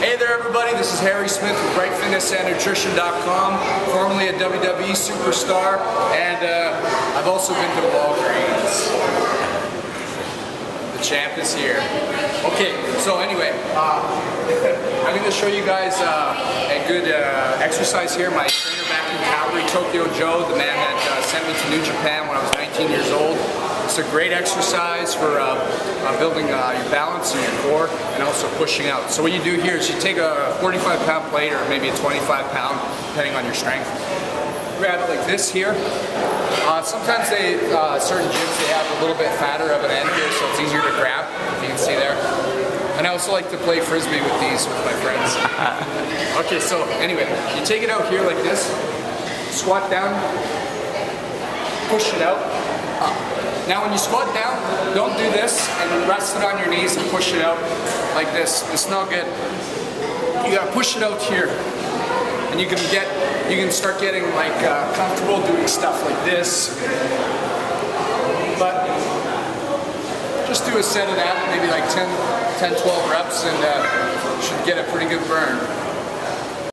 Hey there everybody, this is Harry Smith with RightFitnessAndNutrition.com, formerly a WWE superstar, and uh, I've also been to Walgreens. The champ is here. Okay, so anyway, uh, I'm going to show you guys uh, a good uh, exercise here. My trainer back in Calgary, Tokyo Joe, the man that uh, sent me to New Japan when I was 19 years. It's a great exercise for uh, uh, building uh, your balance in your core and also pushing out. So what you do here is you take a 45 pound plate or maybe a 25 pound, depending on your strength. Grab it like this here. Uh, sometimes they, uh, certain gyms, they have a little bit fatter of an end here, so it's easier to grab. You can see there. And I also like to play frisbee with these with my friends. okay, so anyway, you take it out here like this, squat down, push it out. Now when you squat down, don't do this and rest it on your knees and push it out like this. It's not good. You gotta push it out here. And you can get, you can start getting like uh, comfortable doing stuff like this. But just do a set of that, maybe like 10, 10 12 reps and uh, should get a pretty good burn.